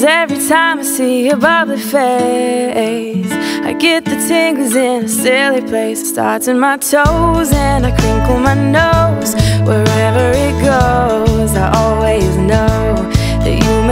Cause every time I see your bubbly face I get the tingles in a silly place. Starts in my toes and I